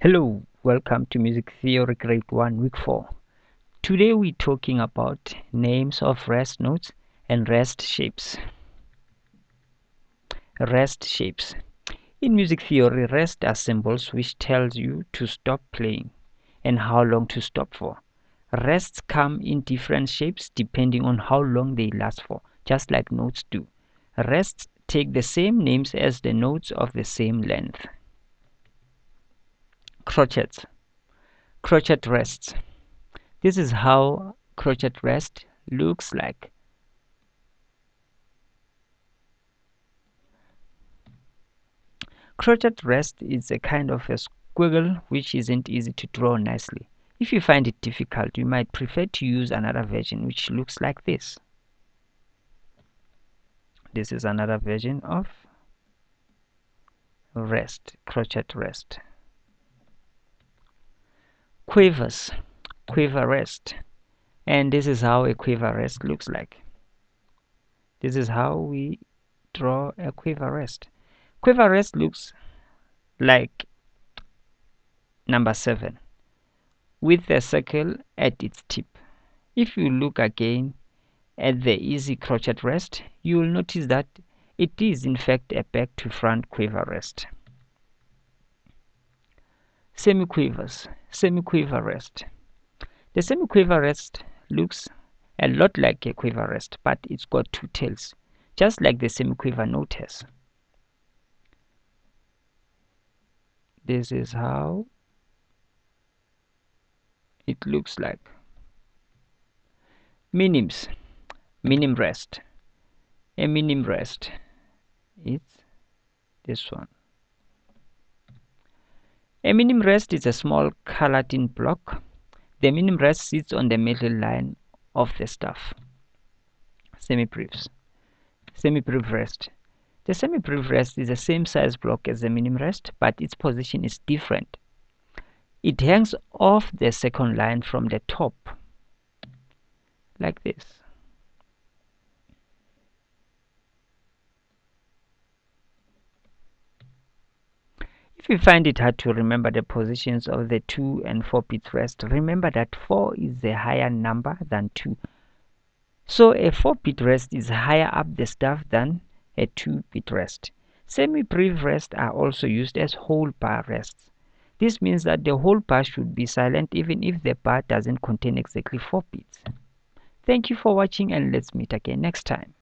Hello, welcome to Music Theory Grade 1 Week 4. Today we're talking about names of rest notes and rest shapes. Rest shapes. In music theory, rest are symbols which tells you to stop playing and how long to stop for. Rests come in different shapes depending on how long they last for, just like notes do. Rests take the same names as the notes of the same length crotchets crotchet rests this is how crotchet rest looks like. Crotchet rest is a kind of a squiggle which isn't easy to draw nicely. If you find it difficult you might prefer to use another version which looks like this. This is another version of rest crochet rest quavers quiver rest. And this is how a quiver rest looks like. This is how we draw a quiver rest. Quiver rest looks like number 7 with a circle at its tip. If you look again at the easy crochet rest you will notice that it is in fact a back to front quiver rest semiquavers semiquiver rest. The semiquiver rest looks a lot like a quiver rest but it's got two tails just like the semiquiver has this is how it looks like. Minims minim rest. A minim rest is this one a minim rest is a small colored-in block. The minim rest sits on the middle line of the staff. Semi-breves. Semi-breve rest. The semi-breve rest is the same size block as the minim rest, but its position is different. It hangs off the second line from the top, like this. If you find it hard to remember the positions of the 2 and 4 beat rest, remember that 4 is a higher number than 2. So a 4 beat rest is higher up the staff than a 2 beat rest. Semi-breve rests are also used as whole bar rests. This means that the whole bar should be silent even if the bar doesn't contain exactly 4 beats. Thank you for watching and let's meet again next time.